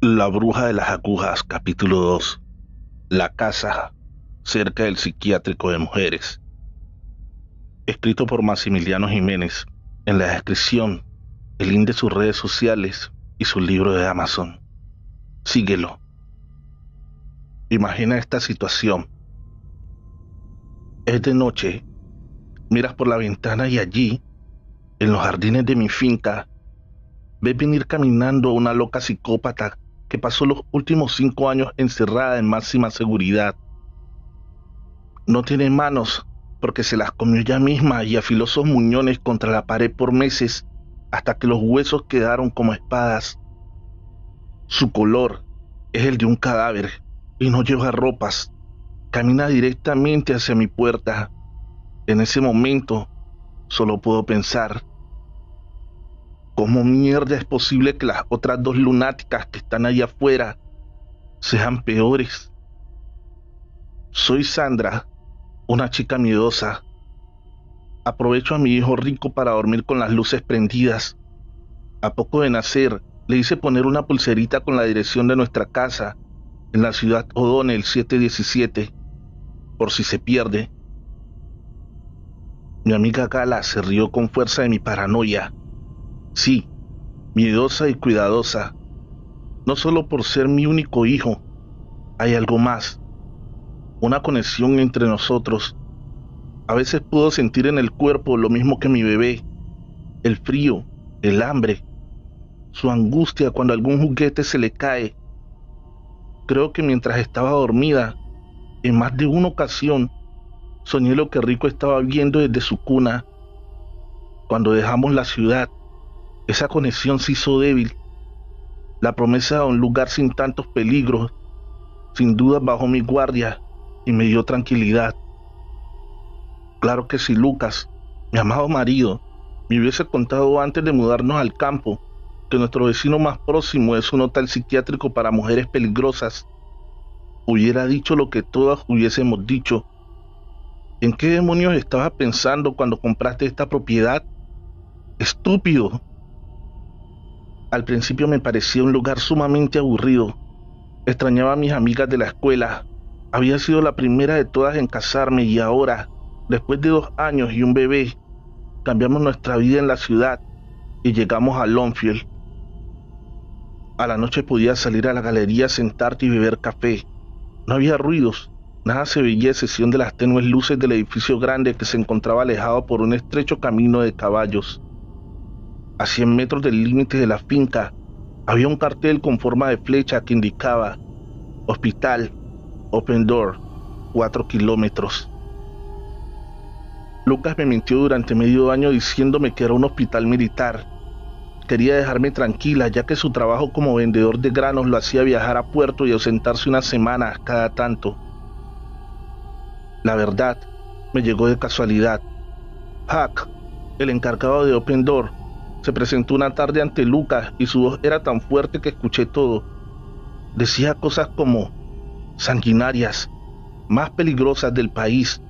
La bruja de las agujas, capítulo 2. La casa, cerca del psiquiátrico de mujeres. Escrito por Maximiliano Jiménez. En la descripción, el link de sus redes sociales y su libro de Amazon. Síguelo. Imagina esta situación. Es de noche. Miras por la ventana y allí, en los jardines de mi finca, ves venir caminando una loca psicópata que pasó los últimos cinco años encerrada en máxima seguridad. No tiene manos porque se las comió ella misma y afiló sus muñones contra la pared por meses hasta que los huesos quedaron como espadas. Su color es el de un cadáver y no lleva ropas. Camina directamente hacia mi puerta. En ese momento solo puedo pensar, ¿Cómo mierda es posible que las otras dos lunáticas que están allá afuera sean peores? Soy Sandra, una chica miedosa. Aprovecho a mi hijo rico para dormir con las luces prendidas. A poco de nacer, le hice poner una pulserita con la dirección de nuestra casa en la ciudad O'Donnell 717, por si se pierde. Mi amiga Gala se rió con fuerza de mi paranoia Sí, miedosa y cuidadosa. No solo por ser mi único hijo, hay algo más. Una conexión entre nosotros. A veces puedo sentir en el cuerpo lo mismo que mi bebé. El frío, el hambre, su angustia cuando algún juguete se le cae. Creo que mientras estaba dormida, en más de una ocasión, soñé lo que Rico estaba viendo desde su cuna. Cuando dejamos la ciudad, esa conexión se hizo débil. La promesa de un lugar sin tantos peligros, sin duda bajo mi guardia y me dio tranquilidad. Claro que si Lucas, mi amado marido, me hubiese contado antes de mudarnos al campo que nuestro vecino más próximo es un hotel psiquiátrico para mujeres peligrosas, hubiera dicho lo que todas hubiésemos dicho. ¿En qué demonios estabas pensando cuando compraste esta propiedad? Estúpido. Al principio me parecía un lugar sumamente aburrido. Extrañaba a mis amigas de la escuela. Había sido la primera de todas en casarme y ahora, después de dos años y un bebé, cambiamos nuestra vida en la ciudad y llegamos a Longfield. A la noche podía salir a la galería, sentarte y beber café. No había ruidos, nada se veía excepción de las tenues luces del edificio grande que se encontraba alejado por un estrecho camino de caballos. A 100 metros del límite de la finca había un cartel con forma de flecha que indicaba Hospital Open Door 4 kilómetros. Lucas me mintió durante medio año diciéndome que era un hospital militar. Quería dejarme tranquila ya que su trabajo como vendedor de granos lo hacía viajar a puerto y ausentarse una semana cada tanto. La verdad, me llegó de casualidad. Hack, el encargado de Open Door, se presentó una tarde ante Lucas y su voz era tan fuerte que escuché todo. Decía cosas como sanguinarias, más peligrosas del país,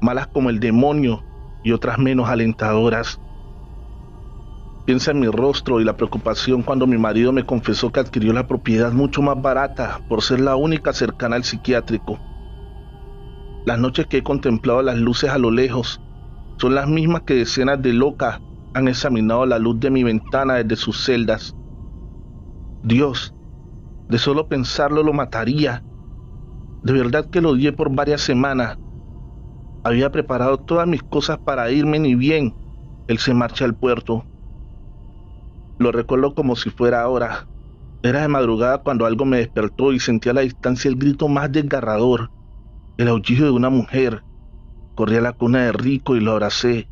malas como el demonio y otras menos alentadoras. Piensa en mi rostro y la preocupación cuando mi marido me confesó que adquirió la propiedad mucho más barata por ser la única cercana al psiquiátrico. Las noches que he contemplado las luces a lo lejos son las mismas que decenas de locas han examinado la luz de mi ventana desde sus celdas. Dios, de solo pensarlo lo mataría. De verdad que lo odié por varias semanas. Había preparado todas mis cosas para irme ni bien. Él se marcha al puerto. Lo recuerdo como si fuera ahora. Era de madrugada cuando algo me despertó y sentí a la distancia el grito más desgarrador, el aullido de una mujer. Corrí a la cuna de Rico y lo abracé.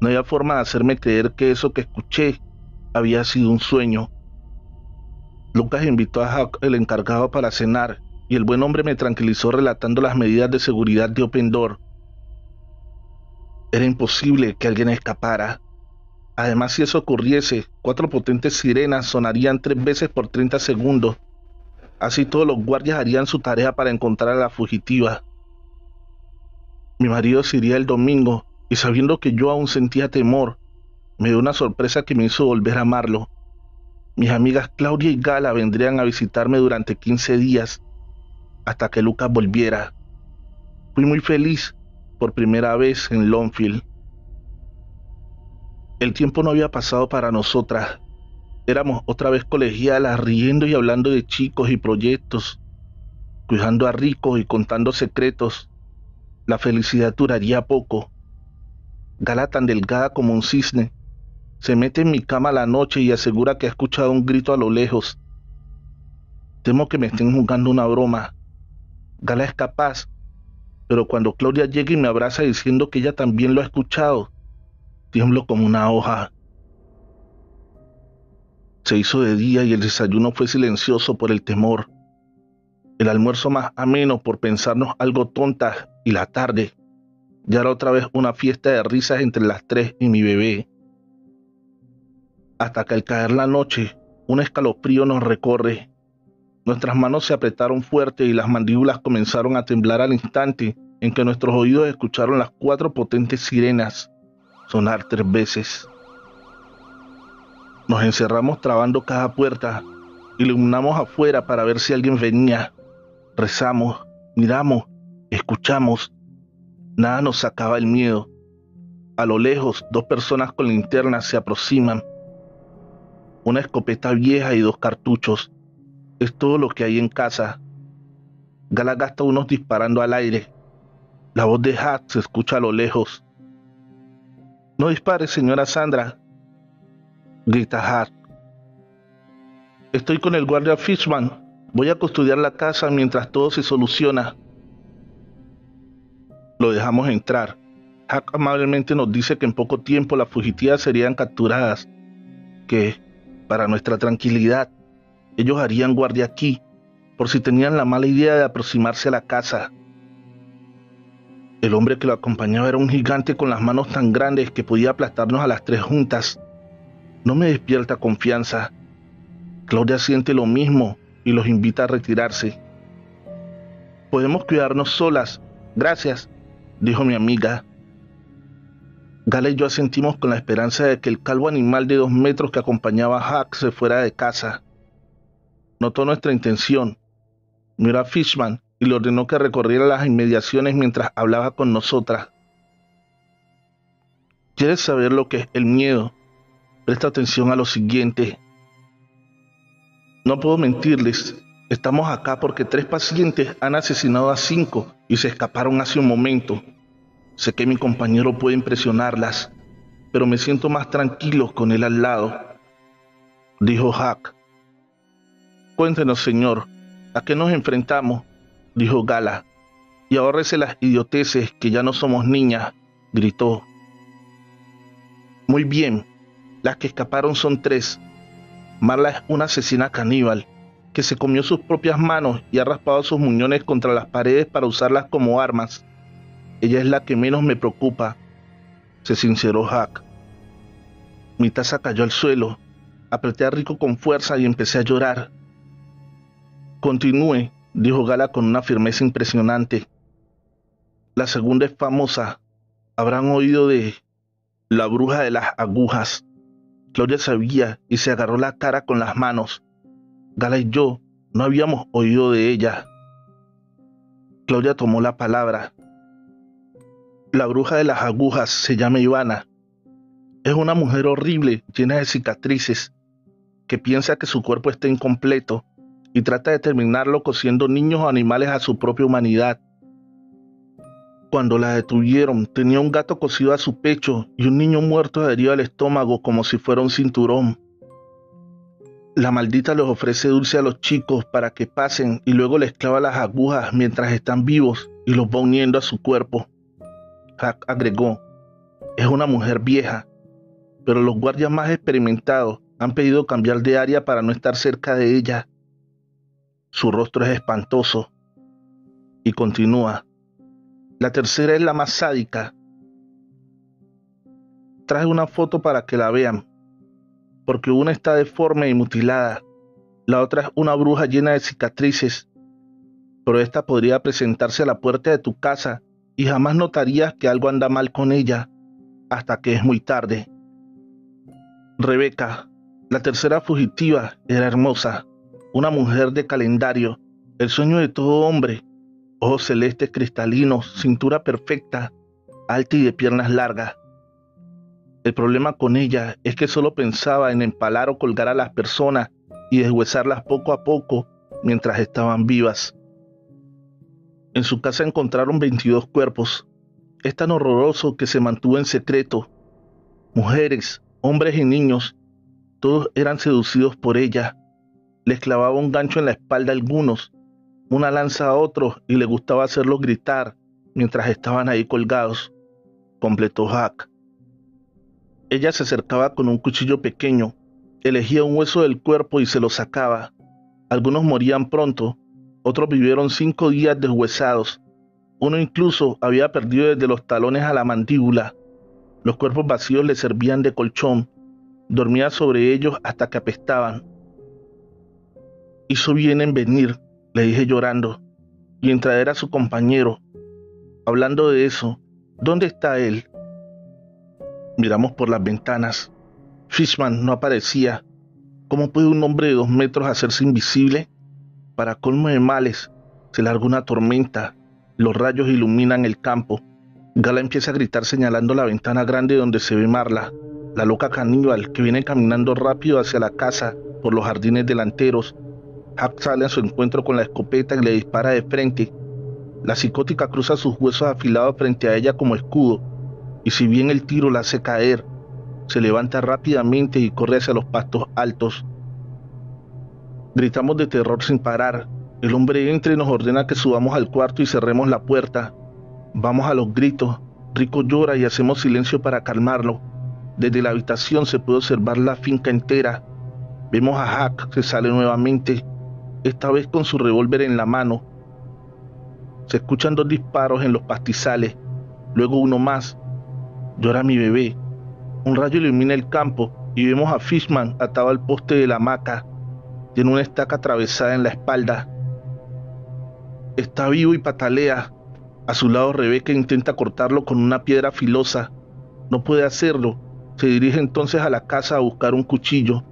No había forma de hacerme creer que eso que escuché había sido un sueño. Lucas invitó a Hawk, el encargado, para cenar, y el buen hombre me tranquilizó relatando las medidas de seguridad de Open Door. Era imposible que alguien escapara. Además, si eso ocurriese, cuatro potentes sirenas sonarían tres veces por 30 segundos. Así todos los guardias harían su tarea para encontrar a la fugitiva. Mi marido se iría el domingo y sabiendo que yo aún sentía temor, me dio una sorpresa que me hizo volver a amarlo. Mis amigas Claudia y Gala vendrían a visitarme durante 15 días hasta que Lucas volviera. Fui muy feliz por primera vez en Longfield. El tiempo no había pasado para nosotras. Éramos otra vez colegialas, riendo y hablando de chicos y proyectos, cuidando a ricos y contando secretos. La felicidad duraría poco. Gala tan delgada como un cisne, se mete en mi cama la noche y asegura que ha escuchado un grito a lo lejos. Temo que me estén jugando una broma. Gala es capaz, pero cuando Claudia llega y me abraza diciendo que ella también lo ha escuchado, tiemblo como una hoja. Se hizo de día y el desayuno fue silencioso por el temor. El almuerzo más ameno por pensarnos algo tontas y la tarde. Ya era otra vez una fiesta de risas entre las tres y mi bebé. Hasta que al caer la noche, un escalofrío nos recorre Nuestras manos se apretaron fuerte y las mandíbulas comenzaron a temblar al instante en que nuestros oídos escucharon las cuatro potentes sirenas sonar tres veces. Nos encerramos trabando cada puerta, iluminamos afuera para ver si alguien venía. Rezamos, miramos, escuchamos. Nada nos sacaba el miedo. A lo lejos, dos personas con linternas se aproximan. Una escopeta vieja y dos cartuchos es todo lo que hay en casa. Gala gasta unos disparando al aire. La voz de Hat se escucha a lo lejos. No dispare, señora Sandra, grita Hat. Estoy con el guardia Fishman. Voy a custodiar la casa mientras todo se soluciona. Lo dejamos entrar. Hack amablemente nos dice que en poco tiempo las fugitivas serían capturadas, que, para nuestra tranquilidad, ellos harían guardia aquí, por si tenían la mala idea de aproximarse a la casa. El hombre que lo acompañaba era un gigante con las manos tan grandes que podía aplastarnos a las tres juntas. No me despierta confianza. Claudia siente lo mismo y los invita a retirarse. Podemos cuidarnos solas, gracias, dijo mi amiga. Gala y yo asentimos con la esperanza de que el calvo animal de dos metros que acompañaba a Hack se fuera de casa notó nuestra intención. Miró a Fishman y le ordenó que recorriera las inmediaciones mientras hablaba con nosotras. ¿Quieres saber lo que es el miedo? Presta atención a lo siguiente. No puedo mentirles, estamos acá porque tres pacientes han asesinado a cinco y se escaparon hace un momento. Sé que mi compañero puede impresionarlas, pero me siento más tranquilo con él al lado, dijo Hack. Cuéntenos, señor, ¿a qué nos enfrentamos? Dijo Gala. Y ahórrese las idioteces, que ya no somos niñas, gritó. Muy bien, las que escaparon son tres. Marla es una asesina caníbal, que se comió sus propias manos y ha raspado sus muñones contra las paredes para usarlas como armas. Ella es la que menos me preocupa, se sinceró Hack. Mi taza cayó al suelo, apreté a Rico con fuerza y empecé a llorar. Continúe, dijo Gala con una firmeza impresionante. La segunda es famosa. Habrán oído de la bruja de las agujas. Claudia sabía y se agarró la cara con las manos. Gala y yo no habíamos oído de ella. Claudia tomó la palabra. La bruja de las agujas se llama Ivana. Es una mujer horrible, llena de cicatrices, que piensa que su cuerpo está incompleto y trata de terminarlo cosiendo niños o animales a su propia humanidad. Cuando la detuvieron, tenía un gato cosido a su pecho y un niño muerto adherido al estómago como si fuera un cinturón. La maldita les ofrece dulce a los chicos para que pasen y luego les clava las agujas mientras están vivos y los va uniendo a su cuerpo. Hack agregó, es una mujer vieja, pero los guardias más experimentados han pedido cambiar de área para no estar cerca de ella. Su rostro es espantoso. Y continúa. La tercera es la más sádica. Traje una foto para que la vean, porque una está deforme y mutilada. La otra es una bruja llena de cicatrices, pero esta podría presentarse a la puerta de tu casa y jamás notarías que algo anda mal con ella hasta que es muy tarde. Rebeca, la tercera fugitiva, era hermosa, una mujer de calendario, el sueño de todo hombre, ojos celestes cristalinos, cintura perfecta, alta y de piernas largas. El problema con ella es que solo pensaba en empalar o colgar a las personas y deshuesarlas poco a poco mientras estaban vivas. En su casa encontraron 22 cuerpos. Es tan horroroso que se mantuvo en secreto. Mujeres, hombres y niños, todos eran seducidos por ella. Les clavaba un gancho en la espalda a algunos, una lanza a otros y le gustaba hacerlos gritar mientras estaban ahí colgados. Completó Hack. Ella se acercaba con un cuchillo pequeño, elegía un hueso del cuerpo y se lo sacaba. Algunos morían pronto, otros vivieron cinco días deshuesados. Uno incluso había perdido desde los talones a la mandíbula. Los cuerpos vacíos le servían de colchón. Dormía sobre ellos hasta que apestaban. Hizo bien en venir, le dije llorando, y en traer a su compañero. Hablando de eso, ¿dónde está él? Miramos por las ventanas. Fishman no aparecía. ¿Cómo puede un hombre de dos metros hacerse invisible? Para colmo de males, se larga una tormenta. Los rayos iluminan el campo. Gala empieza a gritar señalando la ventana grande donde se ve Marla, la loca caníbal que viene caminando rápido hacia la casa por los jardines delanteros. Hack sale a su encuentro con la escopeta y le dispara de frente. La psicótica cruza sus huesos afilados frente a ella como escudo y si bien el tiro la hace caer, se levanta rápidamente y corre hacia los pastos altos. Gritamos de terror sin parar. El hombre entra y nos ordena que subamos al cuarto y cerremos la puerta. Vamos a los gritos. Rico llora y hacemos silencio para calmarlo. Desde la habitación se puede observar la finca entera. Vemos a Hack que sale nuevamente, esta vez con su revólver en la mano. Se escuchan dos disparos en los pastizales, luego uno más, Llora mi bebé. Un rayo ilumina el campo y vemos a Fishman atado al poste de la hamaca. Tiene una estaca atravesada en la espalda. Está vivo y patalea. A su lado Rebeca intenta cortarlo con una piedra filosa. No puede hacerlo. Se dirige entonces a la casa a buscar un cuchillo.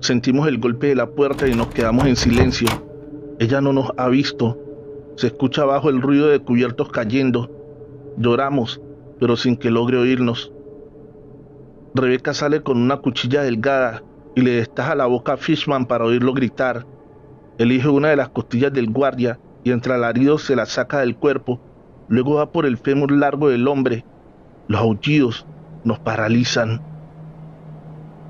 Sentimos el golpe de la puerta y nos quedamos en silencio. Ella no nos ha visto. Se escucha abajo el ruido de cubiertos cayendo. Lloramos pero sin que logre oírnos. Rebeca sale con una cuchilla delgada y le destaja la boca a Fishman para oírlo gritar. Elige una de las costillas del guardia y entre alaridos se la saca del cuerpo. Luego va por el fémur largo del hombre. Los aullidos nos paralizan.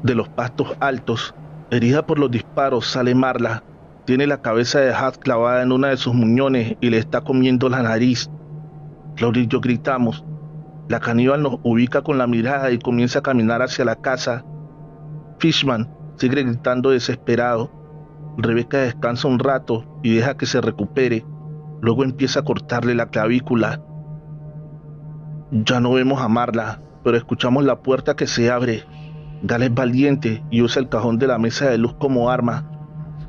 De los pastos altos, herida por los disparos, sale Marla. Tiene la cabeza de Hat clavada en una de sus muñones y le está comiendo la nariz. Claudia y yo gritamos, la caníbal nos ubica con la mirada y comienza a caminar hacia la casa. Fishman sigue gritando desesperado. Rebeca descansa un rato y deja que se recupere. Luego empieza a cortarle la clavícula. Ya no vemos a Marla, pero escuchamos la puerta que se abre. Gala es valiente y usa el cajón de la mesa de luz como arma.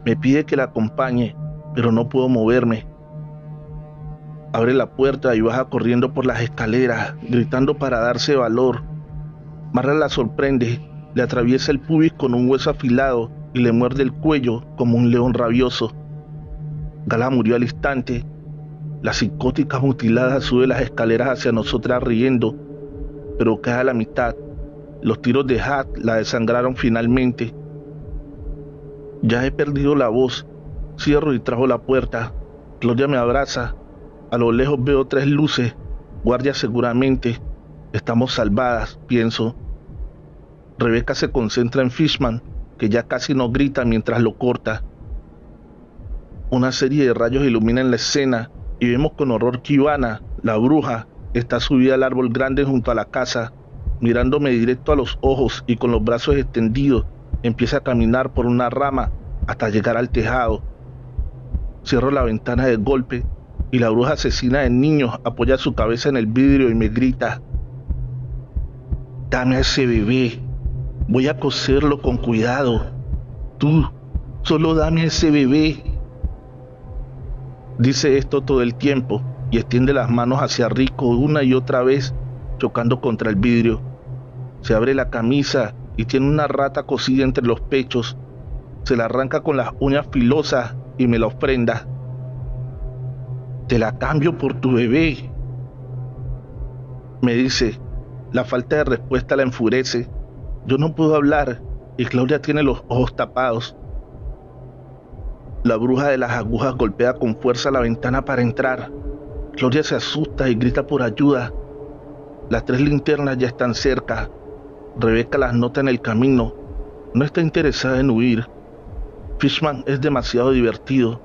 Me pide que la acompañe, pero no puedo moverme. Abre la puerta y baja corriendo por las escaleras, gritando para darse valor. Marla la sorprende, le atraviesa el pubis con un hueso afilado y le muerde el cuello como un león rabioso. Gala murió al instante. La psicótica mutilada sube las escaleras hacia nosotras riendo, pero cae a la mitad. Los tiros de Hat la desangraron finalmente. Ya he perdido la voz. Cierro y trajo la puerta. Claudia me abraza a lo lejos veo tres luces, guardias seguramente. Estamos salvadas, pienso. Rebeca se concentra en Fishman, que ya casi no grita mientras lo corta. Una serie de rayos iluminan la escena y vemos con horror que Ivana, la bruja, está subida al árbol grande junto a la casa, mirándome directo a los ojos y con los brazos extendidos empieza a caminar por una rama hasta llegar al tejado. Cierro la ventana de golpe y la bruja asesina de niños apoya su cabeza en el vidrio y me grita, dame a ese bebé, voy a coserlo con cuidado, tú, solo dame a ese bebé. Dice esto todo el tiempo, y extiende las manos hacia Rico una y otra vez, chocando contra el vidrio. Se abre la camisa y tiene una rata cosida entre los pechos. Se la arranca con las uñas filosas y me la ofrenda. Te la cambio por tu bebé. Me dice, la falta de respuesta la enfurece. Yo no puedo hablar y Claudia tiene los ojos tapados. La bruja de las agujas golpea con fuerza la ventana para entrar. Claudia se asusta y grita por ayuda. Las tres linternas ya están cerca. Rebeca las nota en el camino. No está interesada en huir. Fishman es demasiado divertido.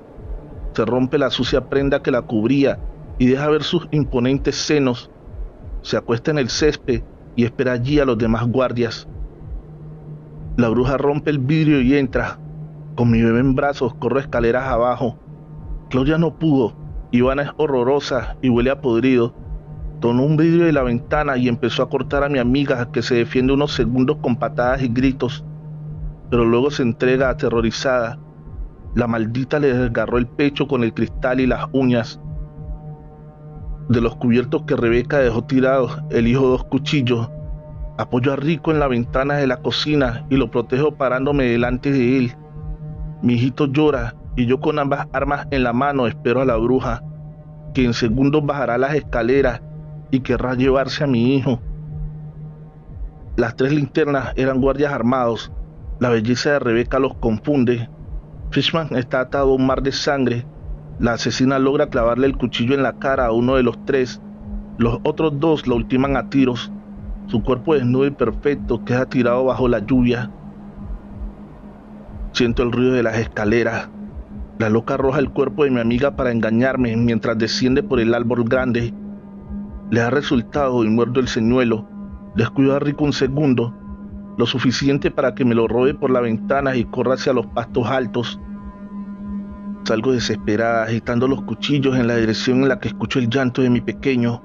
Se rompe la sucia prenda que la cubría y deja ver sus imponentes senos. Se acuesta en el césped y espera allí a los demás guardias. La bruja rompe el vidrio y entra. Con mi bebé en brazos corro escaleras abajo. Claudia no pudo. Ivana es horrorosa y huele a podrido. Tomó un vidrio de la ventana y empezó a cortar a mi amiga que se defiende unos segundos con patadas y gritos, pero luego se entrega aterrorizada. La maldita le desgarró el pecho con el cristal y las uñas. De los cubiertos que Rebeca dejó tirados, elijo dos cuchillos. Apoyo a Rico en la ventana de la cocina y lo protejo parándome delante de él. Mi hijito llora y yo con ambas armas en la mano espero a la bruja, que en segundos bajará las escaleras y querrá llevarse a mi hijo. Las tres linternas eran guardias armados. La belleza de Rebeca los confunde. Fishman está atado a un mar de sangre. La asesina logra clavarle el cuchillo en la cara a uno de los tres. Los otros dos lo ultiman a tiros. Su cuerpo desnudo y perfecto queda tirado bajo la lluvia. Siento el ruido de las escaleras. La loca arroja el cuerpo de mi amiga para engañarme mientras desciende por el árbol grande. Le ha resultado y muerdo el señuelo. Descuido a Rico un segundo, lo suficiente para que me lo robe por la ventana y corra hacia los pastos altos. Salgo desesperada, agitando los cuchillos en la dirección en la que escucho el llanto de mi pequeño.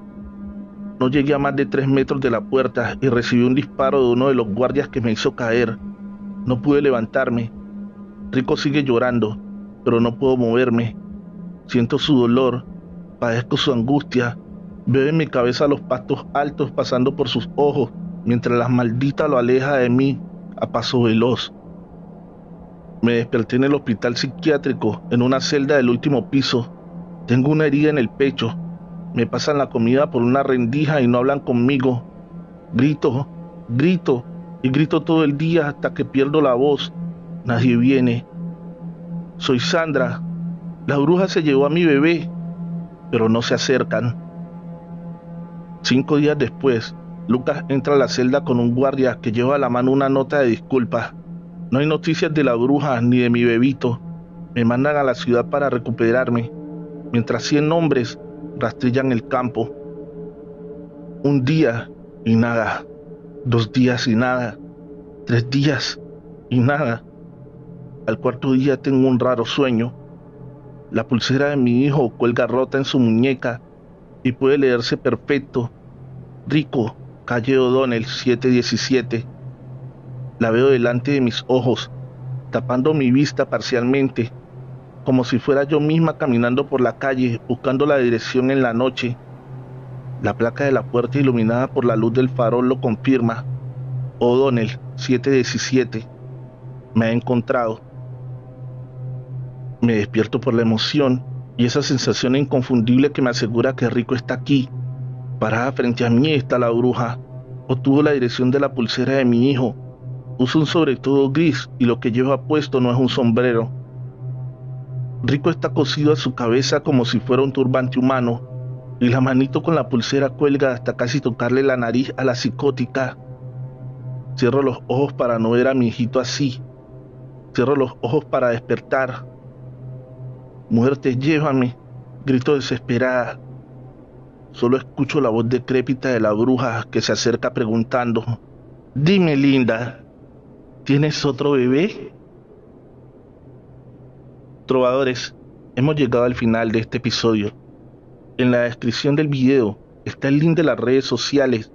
No llegué a más de tres metros de la puerta y recibí un disparo de uno de los guardias que me hizo caer. No pude levantarme. Rico sigue llorando, pero no puedo moverme. Siento su dolor, padezco su angustia, veo en mi cabeza los pastos altos pasando por sus ojos, mientras la maldita lo aleja de mí a paso veloz. Me desperté en el hospital psiquiátrico, en una celda del último piso. Tengo una herida en el pecho. Me pasan la comida por una rendija y no hablan conmigo. Grito, grito y grito todo el día hasta que pierdo la voz. Nadie viene. Soy Sandra. La bruja se llevó a mi bebé, pero no se acercan. Cinco días después, Lucas entra a la celda con un guardia que lleva a la mano una nota de disculpas. No hay noticias de la bruja ni de mi bebito. Me mandan a la ciudad para recuperarme, mientras cien hombres rastrillan el campo. Un día y nada. Dos días y nada. Tres días y nada. Al cuarto día tengo un raro sueño. La pulsera de mi hijo cuelga rota en su muñeca y puede leerse perfecto. Rico, calle O'Donnell 717. La veo delante de mis ojos, tapando mi vista parcialmente, como si fuera yo misma caminando por la calle buscando la dirección en la noche. La placa de la puerta iluminada por la luz del farol lo confirma. O'Donnell 717. Me ha encontrado. Me despierto por la emoción y esa sensación inconfundible que me asegura que Rico está aquí. Parada frente a mí está la bruja. Obtuvo la dirección de la pulsera de mi hijo. Usa un sobre todo gris y lo que lleva puesto no es un sombrero. Rico está cosido a su cabeza como si fuera un turbante humano y la manito con la pulsera cuelga hasta casi tocarle la nariz a la psicótica. Cierro los ojos para no ver a mi hijito así. Cierro los ojos para despertar Muerte, llévame, grito desesperada. Solo escucho la voz decrépita de la bruja que se acerca preguntando, Dime, linda, ¿tienes otro bebé? Trovadores, hemos llegado al final de este episodio. En la descripción del video está el link de las redes sociales,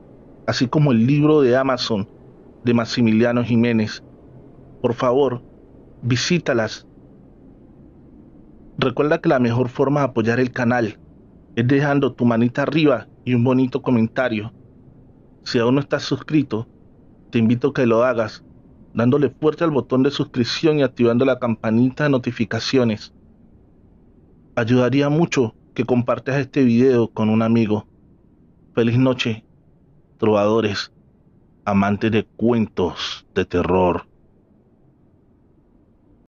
así como el libro de Amazon de Maximiliano Jiménez. Por favor, visítalas Recuerda que la mejor forma de apoyar el canal es dejando tu manita arriba y un bonito comentario. Si aún no estás suscrito, te invito a que lo hagas, dándole fuerte al botón de suscripción y activando la campanita de notificaciones. Ayudaría mucho que compartas este video con un amigo. Feliz noche, trovadores, amantes de cuentos de terror.